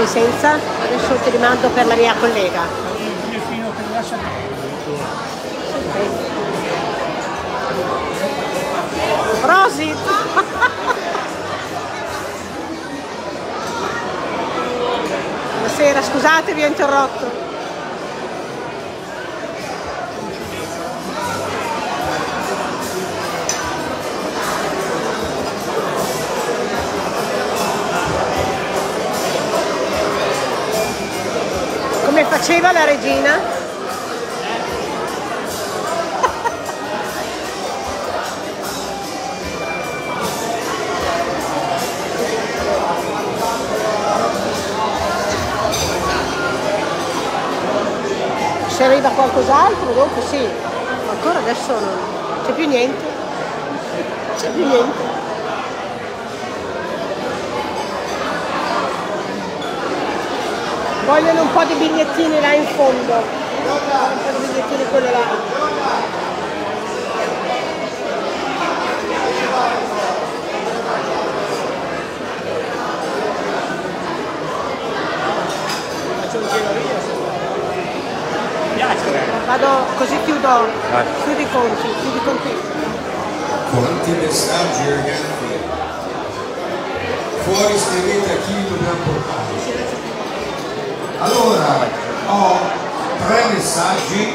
Sei senza? Adesso ti rimando per la mia collega. Rosy! Buonasera, scusate vi ho interrotto. Come faceva la regina? Se arriva qualcos'altro dopo sì, ancora adesso non c'è più niente. C'è più niente. Vogliono un po' di bigliettini là in fondo. Un po' di bigliettini quello là. Faccio un giro io se Mi piace. Vado così chiudo, Vai. chiudo i conti, chiudo i conti. Quanti messaggi ragazzi? Fuori scrivete a chi non ha portato. Allora, ho tre messaggi